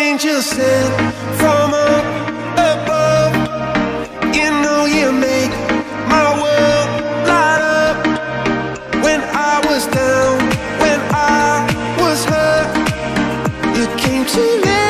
angel sent from up above. You know you make my world light up. When I was down, when I was hurt, you came to me.